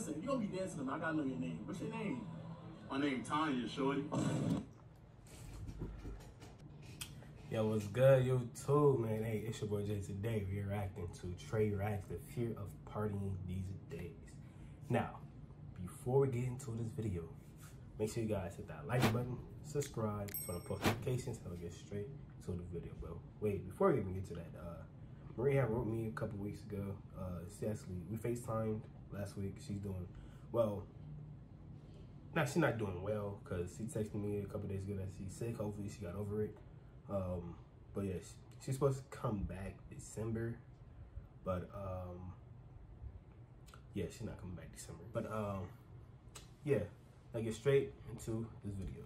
Listen, if you gonna be dancing to them, I gotta know your name. What's your name? My name Tanya, shorty. Yo, what's good, YouTube, man? Hey, it's your boy Jay. Today, we're reacting to Tra Rags, The Fear of Partying These Days. Now, before we get into this video, make sure you guys hit that like button, subscribe, turn on post notifications, and we'll get straight to the video, bro. Wait, before we even get to that, uh, Maria wrote me a couple weeks ago. Uh, she we FaceTimed last week. She's doing well. Now, she's not doing well because she texted me a couple days ago that she's sick. Hopefully, she got over it. Um, but yes, yeah, she's supposed to come back December, but um, yeah, she's not coming back December. But um, yeah, I get straight into this video.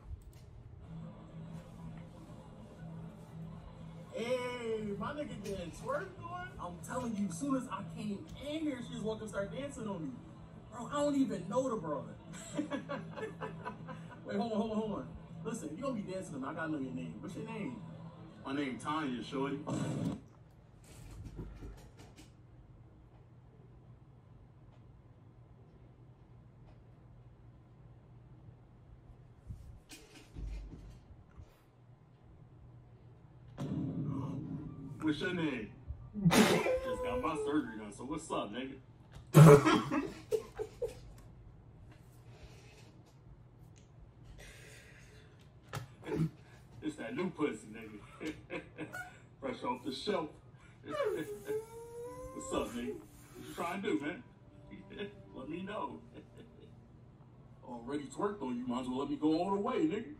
Hey, my nigga getting twerk going. I'm telling you, as soon as I came in here, she was walking to start dancing on me. Bro, I don't even know the brother. Wait, hold on, hold on, hold on. Listen, if you gonna be dancing to them, I gotta know your name. What's your name? My name Tanya, shorty. What's your name? Just got my surgery done, so what's up, nigga? it's that new pussy, nigga. Fresh off the shelf. what's up, nigga? What you trying to do, man? let me know. Already twerked on you, might as well let me go all the way, nigga.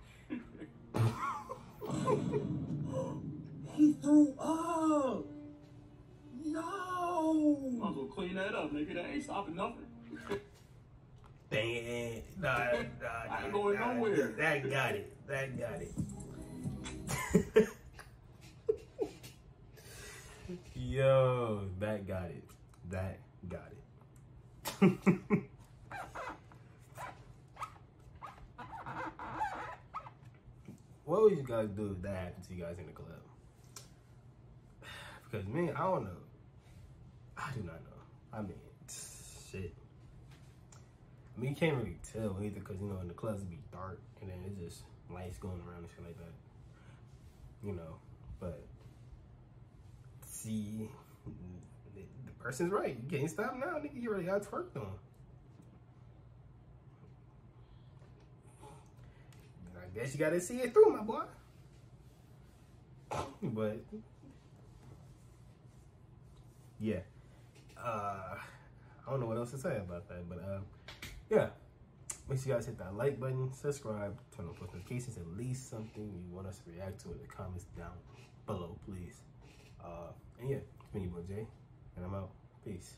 As well clean that up, nigga. That ain't stopping nothing. Dang it. Nah, nah, I ain't going nah, nowhere. That got it. That got it. Yo, that got it. That got it. what would you guys do if that happened to you guys in the club? Because me, I don't know. I do not know. I mean, shit. I mean, you can't really tell either because, you know, in the clubs it be dark and then it's just lights going around and shit like that. You know, but see, the, the person's right. You can't stop now, nigga. You already got twerked on. I guess you gotta see it through, my boy. But yeah. Uh, I don't know what else to say about that, but uh, yeah. Make sure you guys hit that like button, subscribe, turn on post notifications, at least something you want us to react to in the comments down below, please. Uh, and yeah, it's been your boy Jay, and I'm out. Peace.